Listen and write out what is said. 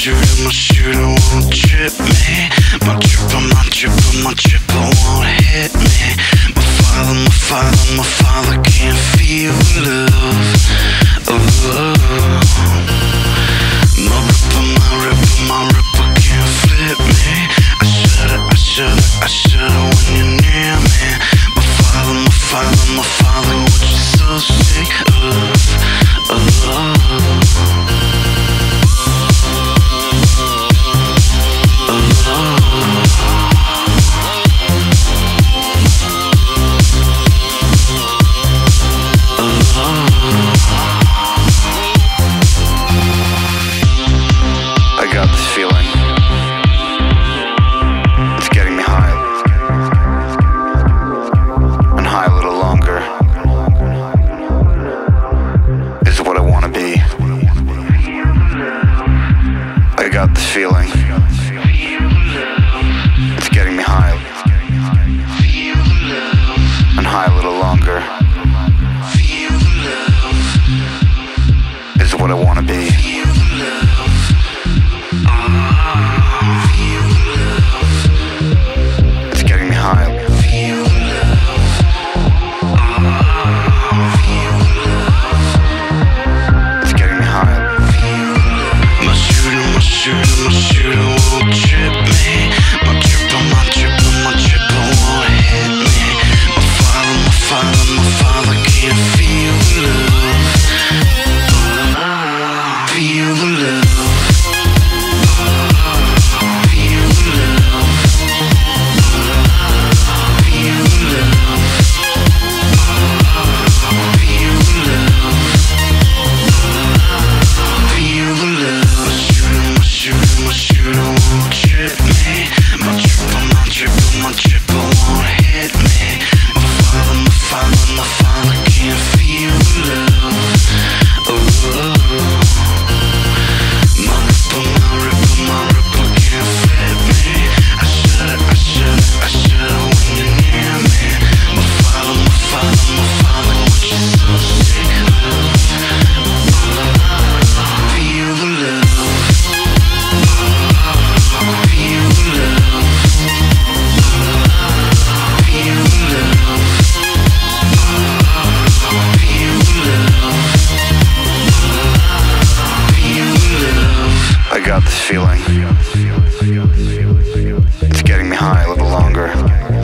shooter, my shooter won't trip me. My trip, my trip, my trip. got the feeling. It's getting me high. And high a little longer. Is what I wanna be. shoot away. got this feeling. It's getting me high a little longer.